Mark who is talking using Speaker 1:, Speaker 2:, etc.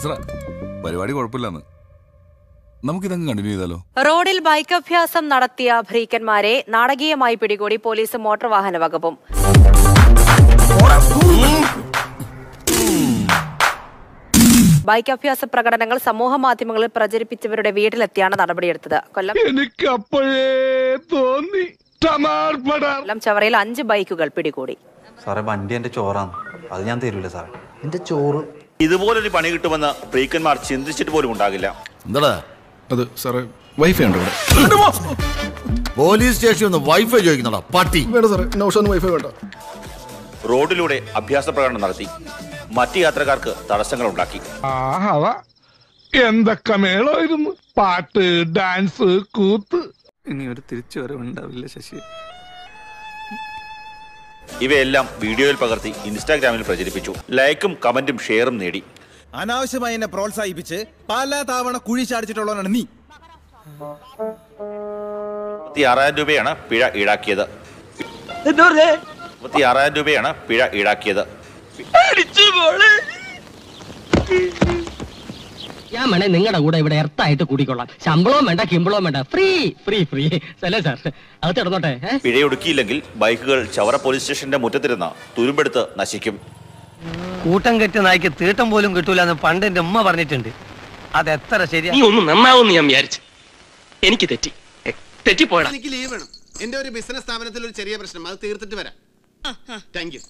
Speaker 1: സ്പോൺസറാ പരിപാടി കുഴപ്പമില്ലെന്ന്. നമുക്കിതങ്ങ് കണ്ടിന്യൂ ചെയ്താലോ?
Speaker 2: റോഡിൽ ബൈക്ക് അഭ്യാസം നടത്തിയ ഭ്രീക്കന്മാരെ നാടകീയമായി പിടികൂടി പോലീസ് മോട്ടോർ വാഹന വകുപ്പും. ബൈക്ക് അഭ്യാസ പ്രകടനങ്ങൾ സമൂഹ മാധ്യമങ്ങളിൽ പ്രചരിപ്പിച്ചവരുടെ വീട്ടിലെത്തിയാണ് നടപടിയെടുത്തത്. കൊല്ലം
Speaker 3: എനിക്ക് അപ്പോഴേ തോന്നി
Speaker 2: കൊല്ലം ചവറയിൽ അഞ്ച് ബൈക്കുകൾ പിടികൂടി.
Speaker 4: സാറേ വണ്ടി എന്റെ ചോറാണ് അത് ഞാൻ തരൂല സാറേ.
Speaker 5: എന്റെ ചോറ്
Speaker 6: ഇതുപോലൊരു പണി കിട്ടുമെന്ന് പ്രീക്കന്മാർ ചിന്തിച്ചിട്ട് പോലും ഉണ്ടാകില്ല.
Speaker 1: എന്താടാ?
Speaker 3: അത് സാറേ വൈഫൈ ഉണ്ട്
Speaker 5: പോലീസ് സ്റ്റേഷനിൽ നിന്ന് വൈഫൈ ചോദിക്കുന്നടാ പട്ടി.
Speaker 3: വേണ്ട സാറേ നൗഷാന്ന് വൈഫൈ വേണ്ട.
Speaker 6: റോഡിലൂടെ അഭ്യാസ പ്രകടനം നടത്തി മറ്റു യാത്രക്കാർക്ക് തടസ്സങ്ങൾ ഉണ്ടാക്കി.
Speaker 3: എന്തൊക്കെ മേളമായിരുന്നു? പാട്ട് ഡാൻസ് കൂത്ത്.
Speaker 4: ഇനി ഒരു തിരിച്ചു വരവുണ്ടാവില്ല ശശി.
Speaker 6: ഇവയെല്ലാം വീഡിയോയിൽ പകർത്തി ഇൻസ്റ്റാഗ്രാമിൽ പ്രചരിപ്പിച്ചു. ലൈക്കും കമന്റും ഷെയറും നേടി.
Speaker 7: അനാവശ്യമായി എന്നെ പ്രോത്സാഹിപ്പിച്ച് പല തവണ കുഴി ചാടിച്ചിട്ടുള്ളവനാണ് നീ.
Speaker 6: ആറായിരം രൂപയാണ് പിഴ ഈടാക്കിയത്. മുപ്പത്തി ആറായിരം രൂപയാണ് പിഴ ഈടാക്കിയത്.
Speaker 8: ഞാൻ വേണേ നിങ്ങളുടെ കൂടെ ഇവിടെ എർത്തായിട്ട് കൂടിക്കൊള്ളാം. ശമ്പളവും വേണ്ട കിമ്പളവും വേണ്ട. ഫ്രീ ഫ്രീ ഫ്രീ അല്ലേ സാർ അത് തുടർന്നോട്ടെ?
Speaker 6: പിഴയൊടുക്കിയില്ലെങ്കിൽ ബൈക്കുകൾ ചവറ പോലീസ് സ്റ്റേഷന്റെ മുറ്റത്തിരുന്ന തുരുമ്പെടുത്ത് നശിക്കും.
Speaker 8: കൂട്ടം കെട്ടി നായ്ക്ക് തീട്ടം പോലും കിട്ടൂല എന്ന് പണ്ട് എന്റെ ഉമ്മ പറഞ്ഞിട്ടുണ്ട്. അത് എത്ര ശരിയാ?
Speaker 9: നീ ഒന്ന് നന്നാവും ഞാൻ വിചാരിച്ചു. എനിക്ക് തെറ്റി. തെറ്റിപ്പോയടാ.
Speaker 7: എനിക്ക് ലീവ് വേണം. എന്റെ ഒരു ബിസിനസ് സ്ഥാപനത്തിൽ ഒരു ചെറിയ പ്രശ്നം. അത് തീർത്തിട്ട് വരാം. Thank you